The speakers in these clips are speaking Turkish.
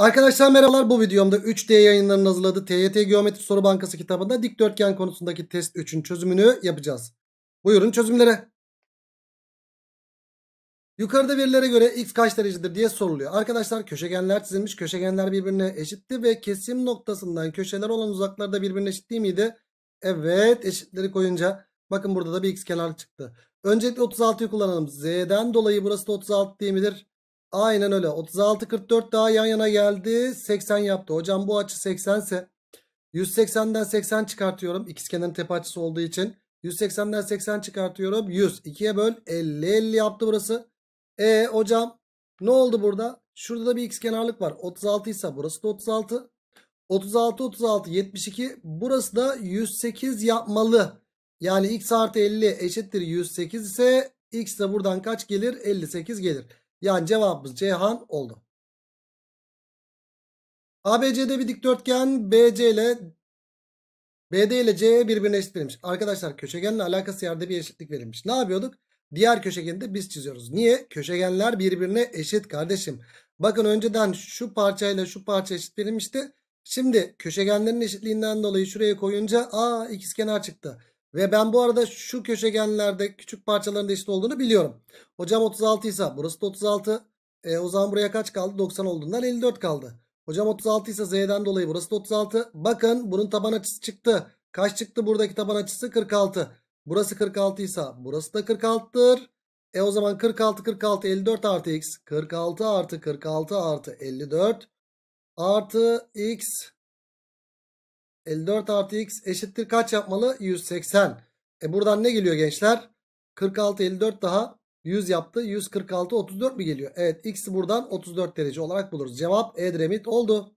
Arkadaşlar merhabalar bu videomda 3D yayınlarının hazırladığı TYT Geometri Soru Bankası kitabında dikdörtgen konusundaki test 3'ün çözümünü yapacağız. Buyurun çözümlere. Yukarıda verilere göre x kaç derecedir diye soruluyor. Arkadaşlar köşegenler çizilmiş. Köşegenler birbirine eşitti ve kesim noktasından köşeler olan uzaklar da birbirine eşit değil miydi? Evet eşitleri koyunca bakın burada da bir x kenar çıktı. Öncelikle 36'yı kullanalım. Z'den dolayı burası da 36 değil midir? Aynen öyle. 36 44 daha yan yana geldi. 80 yaptı. Hocam bu açı 80 ise 180'den 80 çıkartıyorum. İkizkenarın tepe açısı olduğu için. 180'den 80 çıkartıyorum. 100. 2'ye böl. 50 50 yaptı burası. E hocam ne oldu burada? Şurada da bir ikizkenarlık var. 36 ise burası da 36. 36 36 72. Burası da 108 yapmalı. Yani x artı 50 eşittir 108 ise x de buradan kaç gelir? 58 gelir. Yani cevabımız Ceyhan oldu. ABC'de bir dikdörtgen BC ile BD ile C birbirine eşit verilmiş. Arkadaşlar köşegenle alakası yerde bir eşitlik verilmiş. Ne yapıyorduk? Diğer köşegeni de biz çiziyoruz. Niye? Köşegenler birbirine eşit kardeşim. Bakın önceden şu parçayla şu parça eşit verilmişti. Şimdi köşegenlerin eşitliğinden dolayı şuraya koyunca aa ikizkenar çıktı. Ve ben bu arada şu köşegenlerde küçük parçaların da eşit olduğunu biliyorum. Hocam 36 ise burası da 36. E, o zaman buraya kaç kaldı? 90 olduğundan 54 kaldı. Hocam 36 ise Z'den dolayı burası da 36. Bakın bunun taban açısı çıktı. Kaç çıktı buradaki taban açısı? 46. Burası 46 ise burası da 46'tır. E o zaman 46 46 54 artı x. 46 artı 46 artı 54 artı x 54 artı x eşittir kaç yapmalı? 180. E buradan ne geliyor gençler? 46 54 daha 100 yaptı. 146 34 mi geliyor? Evet x'i buradan 34 derece olarak buluruz. Cevap Edremit oldu.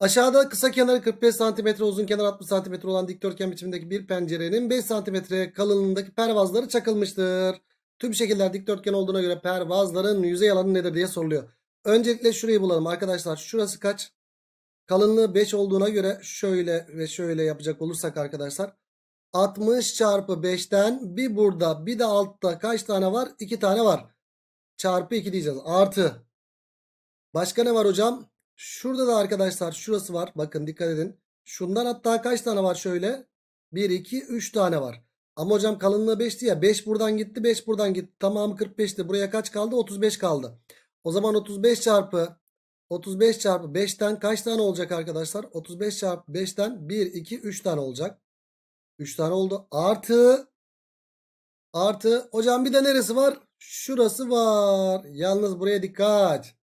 Aşağıda kısa kenarı 45 cm uzun kenar 60 cm olan dikdörtgen biçimindeki bir pencerenin 5 cm kalınlığındaki pervazları çakılmıştır. Tüm şekiller dikdörtgen olduğuna göre pervazların yüzey alanı nedir diye soruluyor. Öncelikle şurayı bulalım arkadaşlar. Şurası kaç? Kalınlığı 5 olduğuna göre şöyle ve şöyle yapacak olursak arkadaşlar. 60 çarpı 5'ten bir burada bir de altta kaç tane var? 2 tane var. Çarpı 2 diyeceğiz. Artı. Başka ne var hocam? Şurada da arkadaşlar şurası var. Bakın dikkat edin. Şundan hatta kaç tane var şöyle? 1, 2, 3 tane var. Ama hocam kalınlığı 5'ti ya. 5 buradan gitti 5 buradan gitti. Tamamı 45'ti. Buraya kaç kaldı? 35 kaldı. O zaman 35 çarpı 35 çarpı 5'ten kaç tane olacak arkadaşlar? 35 çarpı 5'ten 1, 2, 3 tane olacak. 3 tane oldu. Artı artı hocam bir de neresi var? Şurası var. Yalnız buraya dikkat.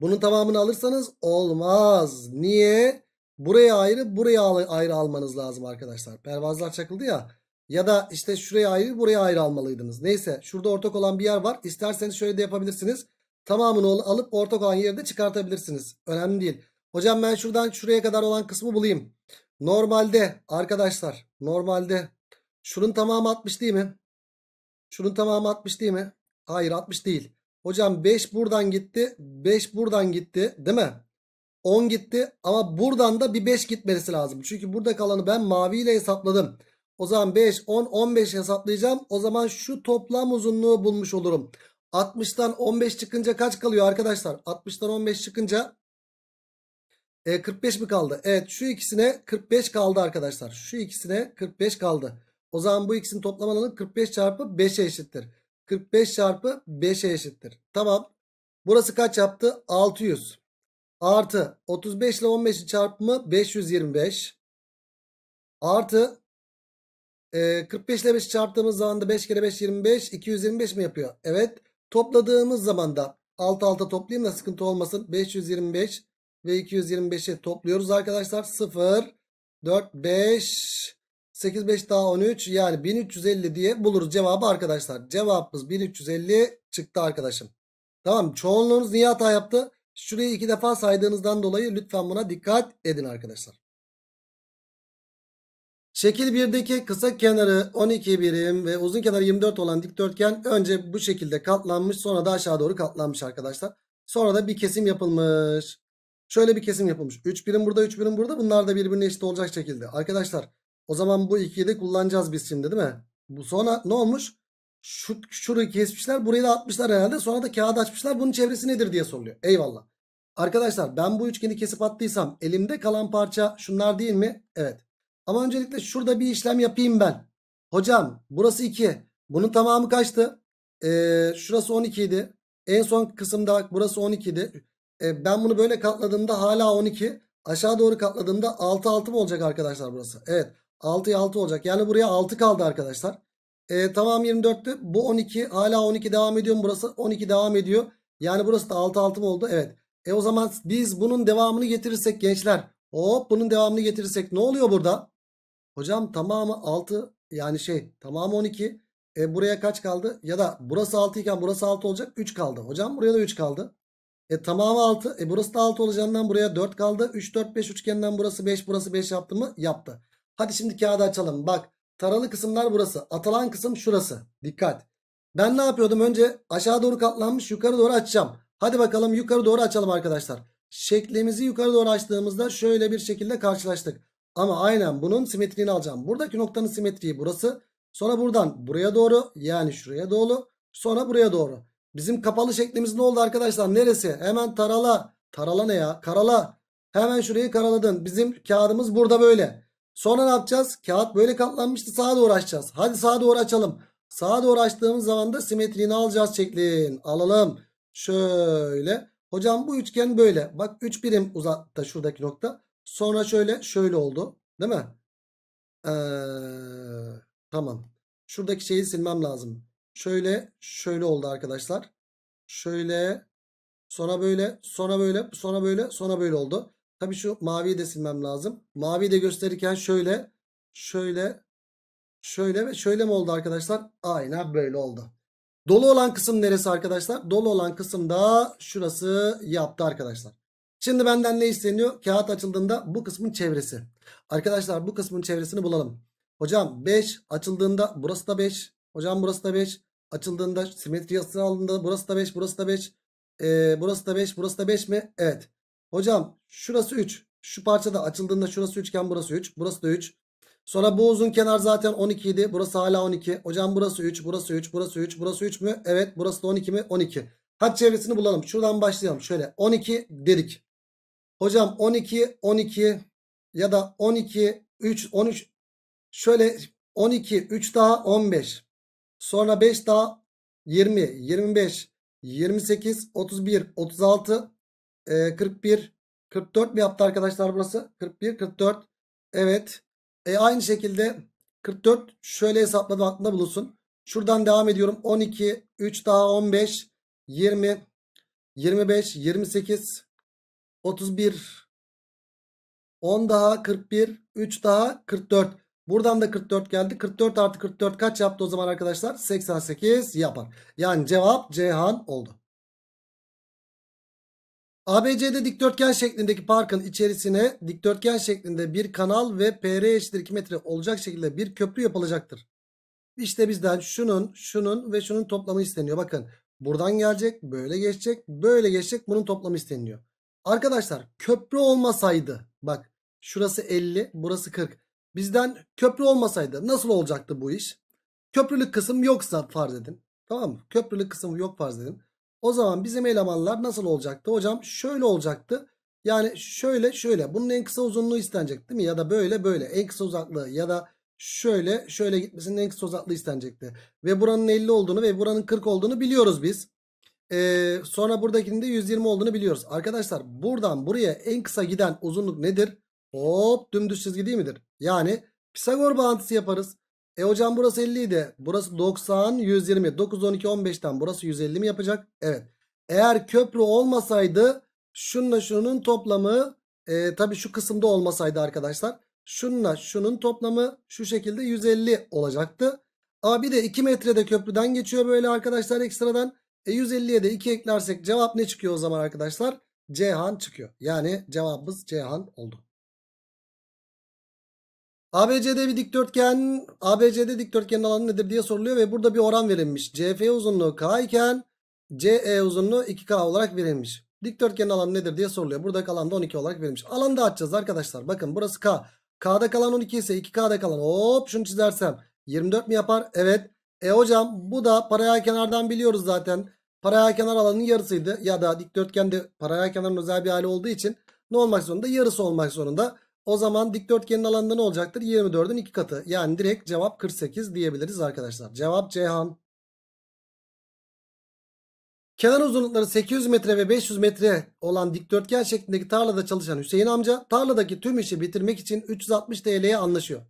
Bunun tamamını alırsanız olmaz. Niye? Buraya ayrı buraya ayrı almanız lazım arkadaşlar. Pervazlar çakıldı ya. Ya da işte şuraya ayrı buraya ayrı almalıydınız. Neyse şurada ortak olan bir yer var. İsterseniz şöyle de yapabilirsiniz. Tamamını alıp ortak olan yerde çıkartabilirsiniz. Önemli değil. Hocam ben şuradan şuraya kadar olan kısmı bulayım. Normalde arkadaşlar normalde şunun tamamı 60 değil mi? Şunun tamamı 60 değil mi? Hayır 60 değil. Hocam 5 buradan gitti. 5 buradan gitti değil mi? 10 gitti ama buradan da bir 5 gitmesi lazım. Çünkü burada kalanı ben maviyle hesapladım. O zaman 5, 10, 15 hesaplayacağım. O zaman şu toplam uzunluğu bulmuş olurum. 60'tan 15 çıkınca kaç kalıyor arkadaşlar? 60'tan 15 çıkınca e, 45 mi kaldı? Evet şu ikisine 45 kaldı arkadaşlar. Şu ikisine 45 kaldı. O zaman bu ikisinin toplam alanı 45 çarpı 5'e eşittir. 45 çarpı 5'e eşittir. Tamam. Burası kaç yaptı? 600. Artı 35 ile 15'in çarpımı 525. Artı e, 45 ile 5 çarptığımız zaman da 5 kere 5 25. 225 mi yapıyor? Evet. Topladığımız zaman da alt alta toplayayım da sıkıntı olmasın. 525 ve 225'i topluyoruz arkadaşlar. 0, 4, 5, 8, 5 daha 13 yani 1350 diye buluruz cevabı arkadaşlar. Cevabımız 1350 çıktı arkadaşım. Tamam çoğunluğunuz niye hata yaptı? Şurayı iki defa saydığınızdan dolayı lütfen buna dikkat edin arkadaşlar. Şekil 1'deki kısa kenarı 12 birim ve uzun kenarı 24 olan dikdörtgen önce bu şekilde katlanmış sonra da aşağı doğru katlanmış arkadaşlar. Sonra da bir kesim yapılmış. Şöyle bir kesim yapılmış. 3 birim burada 3 birim burada bunlar da birbirine eşit olacak şekilde. Arkadaşlar o zaman bu 2'yi de kullanacağız biz şimdi değil mi? Bu sonra ne olmuş? Şu, şurayı kesmişler. Burayı da atmışlar herhalde. Sonra da kağıt açmışlar. Bunun çevresi nedir diye soruluyor. Eyvallah. Arkadaşlar ben bu üçgeni kesip attıysam elimde kalan parça şunlar değil mi? Evet. Ama öncelikle şurada bir işlem yapayım ben. Hocam burası 2. Bunun tamamı kaçtı? Ee, şurası 12 idi. En son kısımda bak burası 12 idi. Ee, ben bunu böyle katladığımda hala 12. Aşağı doğru katladığımda 6 6 mı olacak arkadaşlar burası? Evet. 6'ya 6 olacak. Yani buraya 6 kaldı arkadaşlar. Ee, tamam 24'tü. Bu 12. Hala 12 devam ediyor mu burası? 12 devam ediyor. Yani burası da 6 6 mı oldu? Evet. E o zaman biz bunun devamını getirirsek gençler. Hop bunun devamını getirirsek ne oluyor burada? Hocam tamamı 6 yani şey tamamı 12. E buraya kaç kaldı? Ya da burası 6 iken burası 6 olacak. 3 kaldı. Hocam buraya da 3 kaldı. E tamamı 6. E burası da 6 olacağından buraya 4 kaldı. 3 4 5 üçgenden burası 5 burası 5 yaptı mı? Yaptı. Hadi şimdi kağıdı açalım. Bak taralı kısımlar burası. Atılan kısım şurası. Dikkat. Ben ne yapıyordum? Önce aşağı doğru katlanmış yukarı doğru açacağım. Hadi bakalım yukarı doğru açalım arkadaşlar. Şeklimizi yukarı doğru açtığımızda şöyle bir şekilde karşılaştık. Ama aynen bunun simetriğini alacağım. Buradaki noktanın simetriği burası. Sonra buradan buraya doğru yani şuraya doğru. Sonra buraya doğru. Bizim kapalı şeklimiz ne oldu arkadaşlar? Neresi? Hemen tarala. Tarala ne ya? Karala. Hemen şurayı karaladın. Bizim kağıdımız burada böyle. Sonra ne yapacağız? Kağıt böyle katlanmıştı. Sağa doğru açacağız. Hadi sağa doğru açalım. Sağa doğru açtığımız zaman da simetriğini alacağız şeklin. Alalım. Şöyle. Hocam bu üçgen böyle. Bak 3 birim uzakta şuradaki nokta. Sonra şöyle şöyle oldu. Değil mi? Ee, tamam. Şuradaki şeyi silmem lazım. Şöyle şöyle oldu arkadaşlar. Şöyle sonra böyle sonra böyle sonra böyle sonra böyle oldu. Tabi şu maviyi de silmem lazım. Maviyi de gösterirken şöyle şöyle şöyle ve şöyle mi oldu arkadaşlar? Aynen böyle oldu. Dolu olan kısım neresi arkadaşlar? Dolu olan kısım da şurası yaptı arkadaşlar. Şimdi benden ne isteniyor? Kağıt açıldığında bu kısmın çevresi. Arkadaşlar bu kısmın çevresini bulalım. Hocam 5 açıldığında burası da 5. Hocam burası da 5. Açıldığında simetri asını aldığında burası da 5. Burası da 5. Ee, burası da 5. Burası da 5 mi? Evet. Hocam şurası 3. Şu parçada açıldığında şurası 3 iken burası 3. Burası da 3. Sonra bu uzun kenar zaten 12 idi. Burası hala 12. Hocam burası 3. Burası 3. Burası 3. Burası 3 mü? Evet. Burası da 12 mi? 12. Hadi çevresini bulalım. Şuradan başlayalım. Şöyle 12 dedik. Hocam 12 12 ya da 12 3 13 şöyle 12 3 daha 15. Sonra 5 daha 20 25 28 31 36 e, 41 44 mi yaptı arkadaşlar burası? 41 44. Evet. E, aynı şekilde 44 şöyle hesapladım aklında bulunsun. Şuradan devam ediyorum. 12 3 daha 15 20 25 28 31 10 daha 41 3 daha 44 buradan da 44 geldi 44 artı 44 kaç yaptı o zaman arkadaşlar 88 yapar yani cevap Ceyhan oldu ABC'de dikdörtgen şeklindeki parkın içerisine dikdörtgen şeklinde bir kanal ve PR eşittir 2 metre olacak şekilde bir köprü yapılacaktır. İşte bizden şunun, şunun ve şunun toplamı isteniyor. Bakın buradan gelecek, böyle geçecek, böyle geçecek. Bunun toplamı isteniyor. Arkadaşlar köprü olmasaydı bak şurası 50 burası 40 bizden köprü olmasaydı nasıl olacaktı bu iş? Köprülük kısım yoksa farz edin tamam mı? Köprülük kısım yok farz edin. O zaman bizim elemanlar nasıl olacaktı? Hocam şöyle olacaktı. Yani şöyle şöyle bunun en kısa uzunluğu istenecek değil mi? Ya da böyle böyle en kısa uzaklığı ya da şöyle şöyle gitmesinin en kısa uzaklığı istenecekti. Ve buranın 50 olduğunu ve buranın 40 olduğunu biliyoruz biz. Ee, sonra buradakinin de 120 olduğunu biliyoruz. Arkadaşlar buradan buraya en kısa giden uzunluk nedir? Hop dümdüz çizgi değil midir? Yani Pisagor bağıntısı yaparız. E hocam burası 50 idi. Burası 90, 120. 9, 12, 15'ten burası 150 mi yapacak? Evet. Eğer köprü olmasaydı şununla şunun toplamı e, tabi şu kısımda olmasaydı arkadaşlar. Şununla şunun toplamı şu şekilde 150 olacaktı. Ama bir de 2 metrede köprüden geçiyor böyle arkadaşlar ekstradan. E 150'ye de 2 eklersek cevap ne çıkıyor o zaman arkadaşlar? Ceyhan çıkıyor. Yani cevabımız Ceyhan oldu. ABC'de bir dikdörtgen, ABC'de dikdörtgenin alanı nedir diye soruluyor ve burada bir oran verilmiş. CF uzunluğu K iken CE uzunluğu 2K olarak verilmiş. Dikdörtgenin alanı nedir diye soruluyor. Buradaki alan da 12 olarak verilmiş. Alanı da açacağız arkadaşlar. Bakın burası K. K'da kalan 12 ise 2K'da kalan hop şunu çizersem 24 mi yapar? Evet. E hocam bu da paralel kenardan biliyoruz zaten. Paralel kenar alanının yarısıydı. Ya da dikdörtgende paralel kenarın özel bir hali olduğu için ne olmak zorunda? Yarısı olmak zorunda. O zaman dikdörtgenin alanında ne olacaktır? 24'ün 2 katı. Yani direkt cevap 48 diyebiliriz arkadaşlar. Cevap Ceyhan. Kenar uzunlukları 800 metre ve 500 metre olan dikdörtgen şeklindeki tarlada çalışan Hüseyin amca tarladaki tüm işi bitirmek için 360 TL'ye anlaşıyor.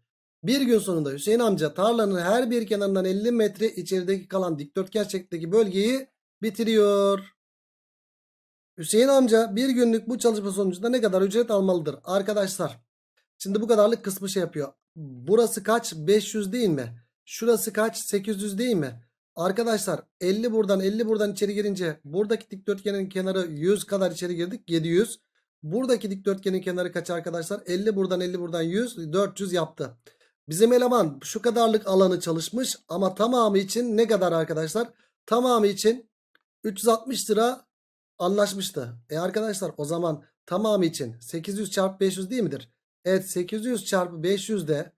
Bir gün sonunda Hüseyin amca tarlanın her bir kenarından 50 metre içerideki kalan dikdörtgen şeklindeki bölgeyi bitiriyor. Hüseyin amca bir günlük bu çalışma sonucunda ne kadar ücret almalıdır? Arkadaşlar şimdi bu kadarlık kısmı şey yapıyor. Burası kaç? 500 değil mi? Şurası kaç? 800 değil mi? Arkadaşlar 50 buradan 50 buradan içeri girince buradaki dikdörtgenin kenarı 100 kadar içeri girdik 700. Buradaki dikdörtgenin kenarı kaç arkadaşlar? 50 buradan 50 buradan 100 400 yaptı. Bizim eleman şu kadarlık alanı çalışmış ama tamamı için ne kadar arkadaşlar? Tamamı için 360 lira anlaşmıştı. E arkadaşlar o zaman tamamı için 800 çarpı 500 değil midir? Evet 800 çarpı 500 de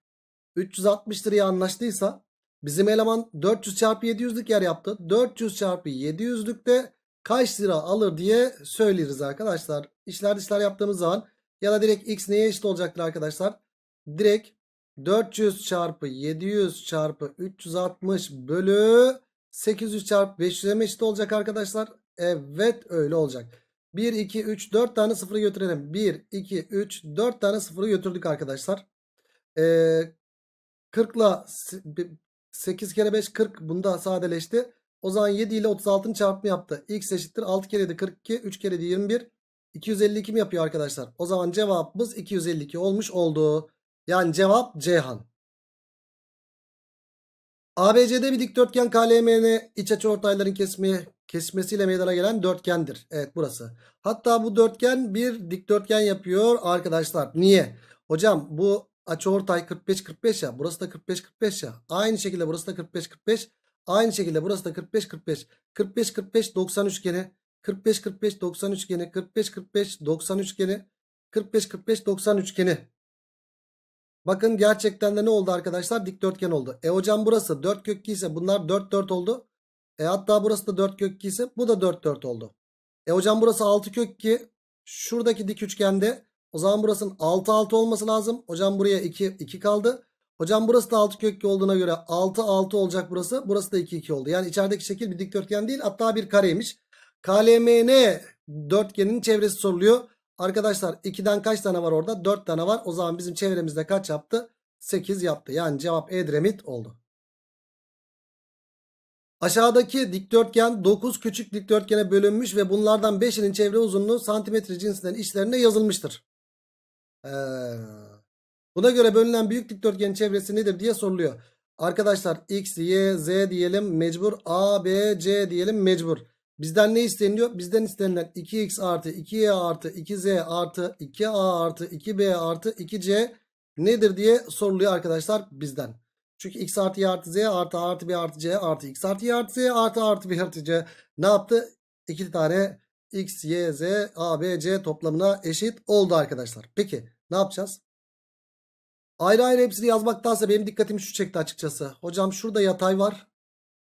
360 liraya anlaştıysa bizim eleman 400 çarpı 700'lük yer yaptı. 400 çarpı 700'lük de kaç lira alır diye söyleriz arkadaşlar. İşler dışlar yaptığımız zaman ya da direkt x neye eşit olacaktır arkadaşlar? Direkt 400 çarpı 700 çarpı 360 bölü 800 çarpı 500'e mi eşit olacak arkadaşlar? Evet öyle olacak. 1, 2, 3, 4 tane sıfırı götürelim. 1, 2, 3, 4 tane sıfırı götürdük arkadaşlar. Ee, 40 ile 8 kere 5 40 bunda sadeleşti. O zaman 7 ile 36'ın çarpımı yaptı. X eşittir 6 kere de 42 3 kere de 21 252 mi yapıyor arkadaşlar? O zaman cevabımız 252 olmuş oldu. Yani cevap Ceyhan. ABC'de bir dikdörtgen KLMN iç açı ortayların kesmeye, kesmesiyle meydana gelen dörtgendir. Evet burası. Hatta bu dörtgen bir dikdörtgen yapıyor arkadaşlar. Niye? Hocam bu açı ortay 45-45 ya. Burası da 45-45 ya. Aynı şekilde burası da 45-45. Aynı şekilde burası da 45-45. 45-45 90 üçgeni. 45-45 90 üçgeni. 45-45 90 üçgeni. 45-45 90 üçgeni. Bakın gerçekten de ne oldu arkadaşlar? Dikdörtgen oldu. E hocam burası 4 kök 2 ise bunlar 4 4 oldu. E hatta burası da 4 kök 2 ise bu da 4 4 oldu. E hocam burası 6 kök 2. Şuradaki dik üçgende o zaman burasının 6 6 olması lazım. Hocam buraya 2 2 kaldı. Hocam burası da 6 kök 2 olduğuna göre 6 6 olacak burası. Burası da 2 2 oldu. Yani içerideki şekil bir dikdörtgen değil hatta bir kareymiş. KLMN dörtgenin çevresi soruluyor. Arkadaşlar 2'den kaç tane var orada? 4 tane var. O zaman bizim çevremizde kaç yaptı? 8 yaptı. Yani cevap Edremit oldu. Aşağıdaki dikdörtgen 9 küçük dikdörtgene bölünmüş ve bunlardan 5'inin çevre uzunluğu santimetre cinsinden işlerine yazılmıştır. Ee, buna göre bölünen büyük dikdörtgenin çevresi nedir diye soruluyor. Arkadaşlar x, y, z diyelim mecbur. a, b, c diyelim mecbur. Bizden ne isteniyor? Bizden istenilen 2x artı 2y artı 2z artı 2a artı 2b artı 2c nedir diye soruluyor arkadaşlar bizden. Çünkü x artı y artı z artı artı b artı c artı x artı y artı z artı artı b artı c ne yaptı? İki tane x, y, z, a, b, c toplamına eşit oldu arkadaşlar. Peki ne yapacağız? Ayrı ayrı hepsini yazmaktansa benim dikkatimi şu çekti açıkçası. Hocam şurada yatay var.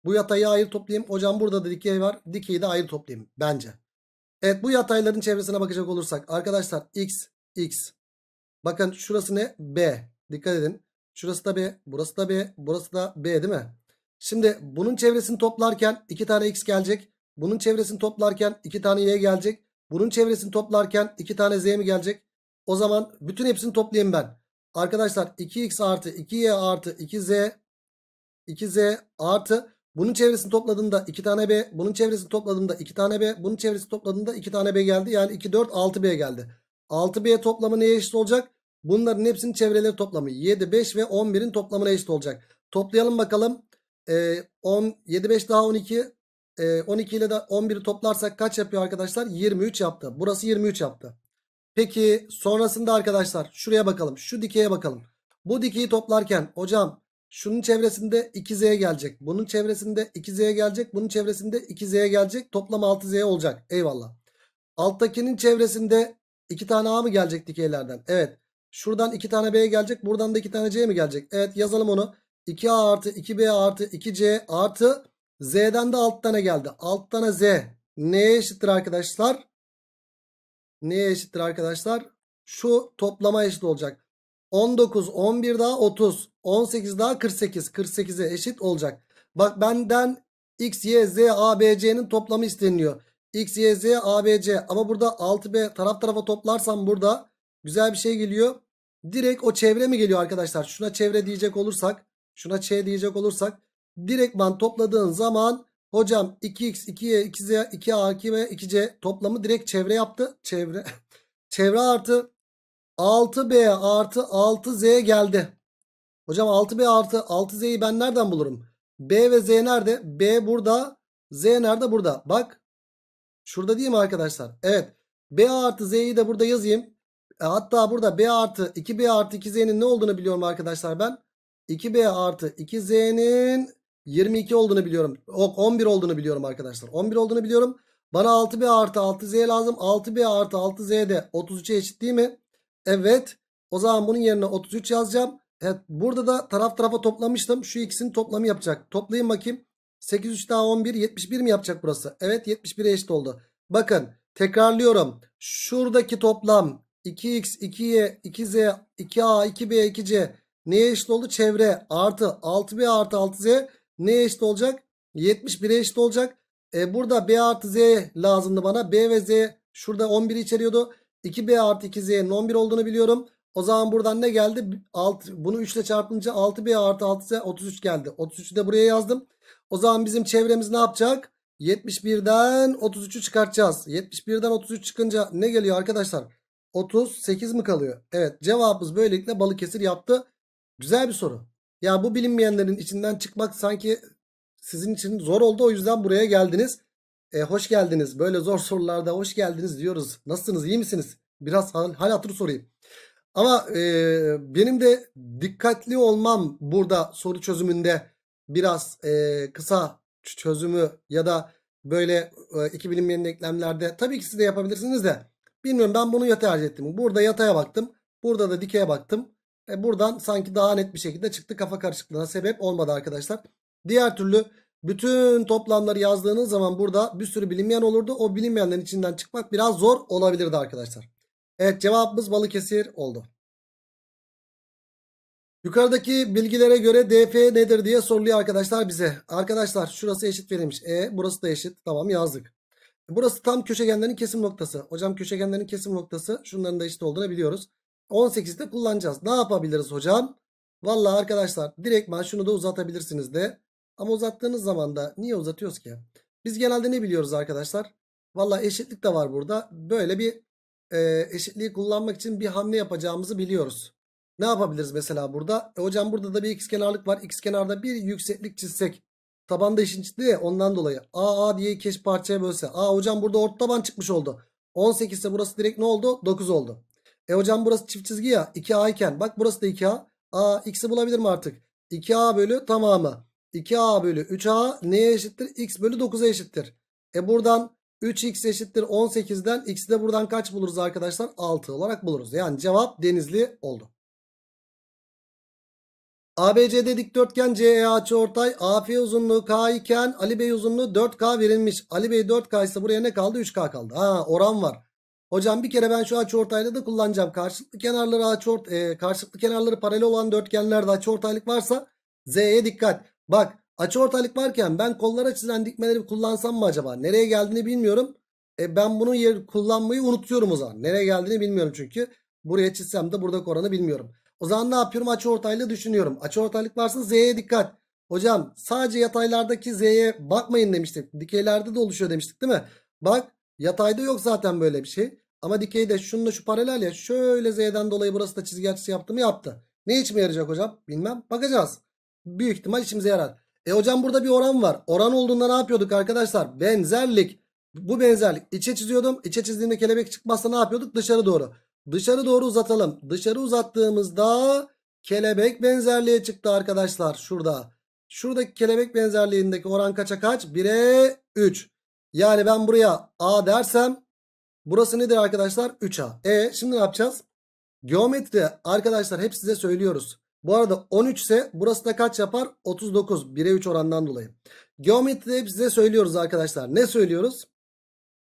Bu yatayı ayrı toplayayım. Hocam burada da dikey var. Dikeyi de ayrı toplayayım bence. Evet bu yatayların çevresine bakacak olursak. Arkadaşlar x, x. Bakın şurası ne? B. Dikkat edin. Şurası da B. Burası da B. Burası da B değil mi? Şimdi bunun çevresini toplarken 2 tane x gelecek. Bunun çevresini toplarken 2 tane y gelecek. Bunun çevresini toplarken 2 tane z mi gelecek? O zaman bütün hepsini toplayayım ben. Arkadaşlar 2x artı 2y artı 2z 2z artı bunun çevresini topladığımda 2 tane B. Bunun çevresini topladığımda 2 tane B. Bunun çevresini topladığımda 2 tane B geldi. Yani 2, 4, 6B geldi. 6B toplamı neye eşit olacak? Bunların hepsinin çevreleri toplamı 7, 5 ve 11'in toplamına eşit olacak. Toplayalım bakalım. Ee, 10, 7, 5 daha 12. Ee, 12 ile de 11'i toplarsak kaç yapıyor arkadaşlar? 23 yaptı. Burası 23 yaptı. Peki sonrasında arkadaşlar şuraya bakalım. Şu dikeye bakalım. Bu dikeyi toplarken hocam Şunun çevresinde 2z gelecek. Bunun çevresinde 2z gelecek. Bunun çevresinde 2z gelecek. Toplam 6z olacak. Eyvallah. Alttakinin çevresinde 2 tane a mı gelecek dikeylerden? Evet. Şuradan 2 tane b gelecek. Buradan da 2 tane c mi gelecek? Evet yazalım onu. 2A artı 2B artı 2C artı Z'den de alt tane geldi. Alt tane Z neye eşittir arkadaşlar? Neye eşittir arkadaşlar? Şu toplama eşit olacak. 19, 11 daha 30, 18 daha 48. 48'e eşit olacak. Bak benden X, Y, Z, A, B, C'nin toplamı isteniyor. X, Y, Z, A, B, C. Ama burada 6B taraf tarafa toplarsam burada güzel bir şey geliyor. Direkt o çevre mi geliyor arkadaşlar? Şuna çevre diyecek olursak. Şuna Ç diyecek olursak. Direktman topladığın zaman hocam 2X, 2Y, 2Z, 2A, 2B, 2C toplamı direkt çevre yaptı. Çevre. çevre artı 6B artı 6Z geldi. Hocam 6B artı 6Z'yi ben nereden bulurum? B ve Z nerede? B burada. Z nerede? Burada. Bak. Şurada değil mi arkadaşlar? Evet. B artı Z'yi de burada yazayım. E, hatta burada B artı 2B artı 2Z'nin ne olduğunu biliyorum arkadaşlar ben. 2B artı 2Z'nin 22 olduğunu biliyorum. 11 olduğunu biliyorum arkadaşlar. 11 olduğunu biliyorum. Bana 6B artı 6Z lazım. 6B artı 6Z de 33'e eşit değil mi? Evet. O zaman bunun yerine 33 yazacağım. Evet. Burada da taraf tarafa toplamıştım. Şu ikisinin toplamı yapacak. Toplayayım bakayım. 8 3 daha 11 71 mi yapacak burası? Evet 71'e eşit oldu. Bakın tekrarlıyorum. Şuradaki toplam 2x 2y 2z 2a 2b 2c neye eşit oldu? Çevre artı 6b artı 6z neye eşit olacak? 71'e eşit olacak. E burada b artı z lazımdı bana. b ve z şurada 11'i içeriyordu. 2b artı 2z'nin 11 olduğunu biliyorum. O zaman buradan ne geldi? 6, bunu 3 ile çarpınca 6b artı 6z 33 geldi. 33'ü de buraya yazdım. O zaman bizim çevremiz ne yapacak? 71'den 33'ü çıkartacağız. 71'den 33 çıkınca ne geliyor arkadaşlar? 38 mi kalıyor? Evet cevabımız böylelikle Balıkesir yaptı. Güzel bir soru. Ya bu bilinmeyenlerin içinden çıkmak sanki sizin için zor oldu. O yüzden buraya geldiniz. E, hoş geldiniz. Böyle zor sorularda hoş geldiniz diyoruz. Nasılsınız? İyi misiniz? Biraz hal, hal hatır sorayım. Ama e, benim de dikkatli olmam burada soru çözümünde biraz e, kısa çözümü ya da böyle e, iki bilinmeyen denklemlerde tabii ki siz de yapabilirsiniz de bilmiyorum ben bunu ya tercih ettim. Burada yataya baktım. Burada da dikeye baktım. E, buradan sanki daha net bir şekilde çıktı. Kafa karışıklığına sebep olmadı arkadaşlar. Diğer türlü bütün toplamları yazdığınız zaman burada bir sürü bilinmeyen olurdu. O bilinmeyenlerin içinden çıkmak biraz zor olabilirdi arkadaşlar. Evet cevabımız Balıkesir oldu. Yukarıdaki bilgilere göre DF nedir diye soruluyor arkadaşlar bize. Arkadaşlar şurası eşit verilmiş. E burası da eşit. Tamam yazdık. Burası tam köşegenlerin kesim noktası. Hocam köşegenlerin kesim noktası şunların da eşit olduğunu biliyoruz. 18'de kullanacağız. Ne yapabiliriz hocam? Vallahi arkadaşlar direktman şunu da uzatabilirsiniz de. Ama uzattığınız zaman da niye uzatıyoruz ki? Biz genelde ne biliyoruz arkadaşlar? Vallahi eşitlik de var burada. Böyle bir e, eşitliği kullanmak için bir hamle yapacağımızı biliyoruz. Ne yapabiliriz mesela burada? E, hocam burada da bir x kenarlık var. X kenarda bir yükseklik çizsek. Tabanda eşitlikli ya ondan dolayı. A A diye iki parçaya bölse. A hocam burada orta taban çıkmış oldu. 18 ise burası direkt ne oldu? 9 oldu. E hocam burası çift çizgi ya. 2A iken. Bak burası da 2A. A x'i bulabilir mi artık? 2A bölü tamamı. 2A bölü 3A neye eşittir? X bölü 9'a eşittir. E buradan 3x eşittir 18'den x'i de buradan kaç buluruz arkadaşlar? 6 olarak buluruz. Yani cevap denizli oldu. ABCD dikdörtgen CE açıortay AF uzunluğu K iken Ali Bey uzunluğu 4K verilmiş. Ali Bey 4K ise buraya ne kaldı? 3K kaldı. Ha oran var. Hocam bir kere ben şu açıortayla da kullanacağım. Karşılıklı kenarları açıort e, karşılıklı kenarları paralel olan dörtgenlerde açıortaylık varsa Z'ye dikkat. Bak açıortaylık varken ben kollara çizilen dikmeleri kullansam mı acaba? Nereye geldiğini bilmiyorum. E, ben bunu yer kullanmayı unutuyorum o zaman. Nereye geldiğini bilmiyorum çünkü. Buraya çizsem de burada oranı bilmiyorum. O zaman ne yapıyorum? Açıortaylığı düşünüyorum. Açıortaylık varsa Z'ye dikkat. Hocam sadece yataylardaki Z'ye bakmayın demiştik. Dikeylerde de oluşuyor demiştik değil mi? Bak yatayda yok zaten böyle bir şey. Ama dikeyde şununla şu paralel ya. Şöyle Z'den dolayı burası da çizgi açısı yaptı mı yaptı. Ne içime yarayacak hocam? Bilmem. Bakacağız. Büyük ihtimal işimize yarar. E hocam burada bir oran var. Oran olduğunda ne yapıyorduk arkadaşlar? Benzerlik. Bu benzerlik. İçe çiziyordum. İçe çizdiğimde kelebek çıkmazsa ne yapıyorduk? Dışarı doğru. Dışarı doğru uzatalım. Dışarı uzattığımızda kelebek benzerliği çıktı arkadaşlar. Şurada. Şuradaki kelebek benzerliğindeki oran kaça kaç? 1'e 3. Yani ben buraya A dersem burası nedir arkadaşlar? 3A. E şimdi ne yapacağız? Geometri arkadaşlar hep size söylüyoruz. Bu arada 13 ise burası da kaç yapar? 39. 1'e 3 orandan dolayı. Geometride hep size söylüyoruz arkadaşlar. Ne söylüyoruz?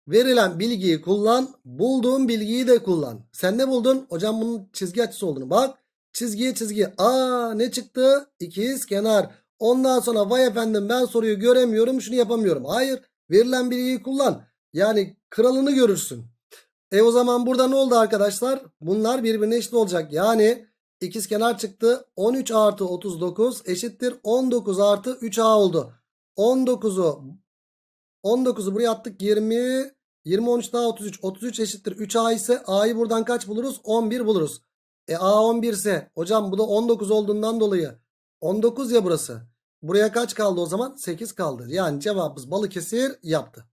Verilen bilgiyi kullan. Bulduğun bilgiyi de kullan. Sen ne buldun? Hocam bunun çizgi açısı olduğunu. Bak çizgiye çizgi. Aa ne çıktı? İkiz kenar. Ondan sonra vay efendim ben soruyu göremiyorum şunu yapamıyorum. Hayır verilen bilgiyi kullan. Yani kralını görürsün. E o zaman burada ne oldu arkadaşlar? Bunlar birbirine eşit olacak. Yani ikiz kenar çıktı. 13 artı 39 eşittir. 19 artı 3A oldu. 19'u 19'u buraya attık. 20 20 13 daha 33 33 eşittir 3A ise A'yı buradan kaç buluruz? 11 buluruz. E A 11 ise hocam bu da 19 olduğundan dolayı 19 ya burası. Buraya kaç kaldı o zaman? 8 kaldı. Yani cevabımız Balıkesir yaptı